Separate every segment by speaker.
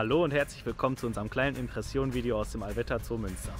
Speaker 1: Hallo und herzlich willkommen zu unserem kleinen Impression-Video aus dem Alvetta Zoo Münster.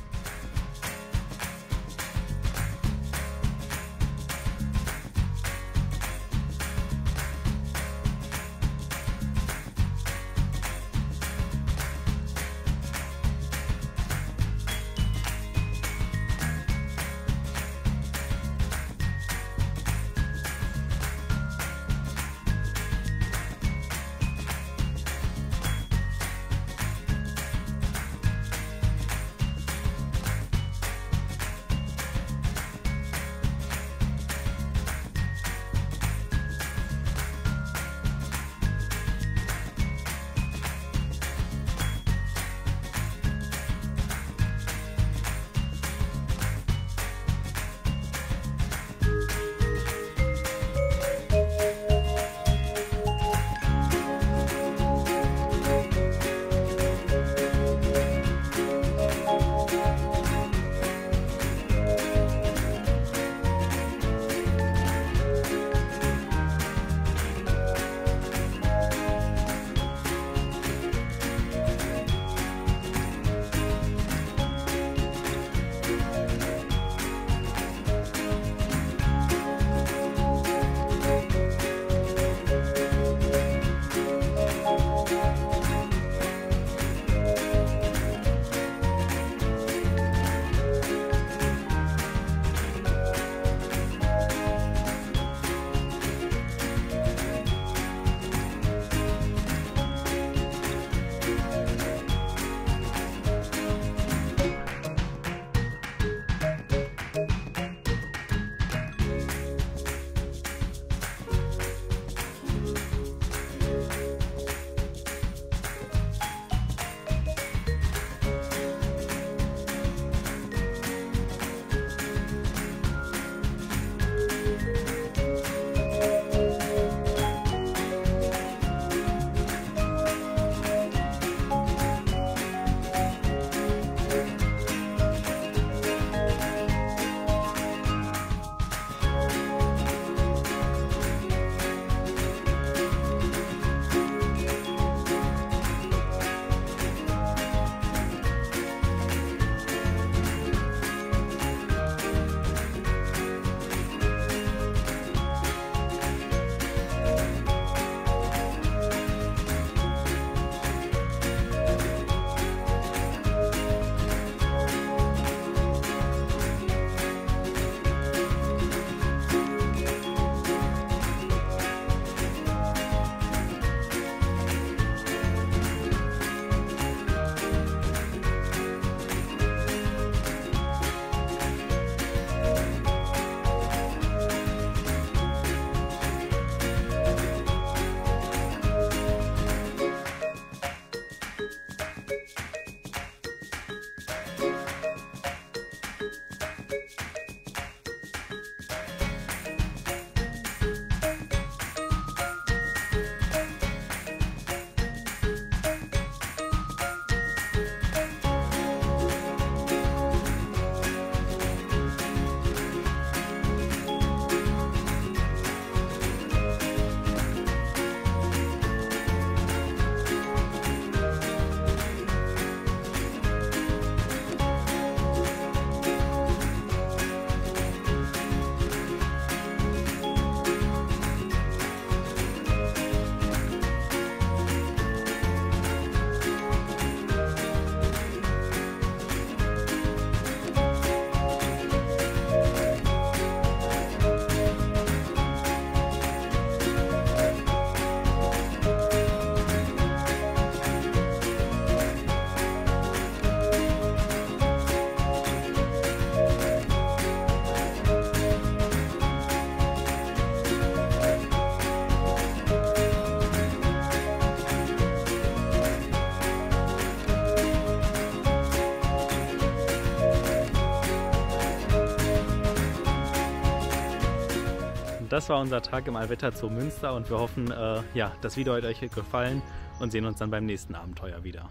Speaker 1: Das war unser Tag im Alvetta Zoo Münster und wir hoffen, äh, ja, das Video hat euch gefallen und sehen uns dann beim nächsten Abenteuer wieder.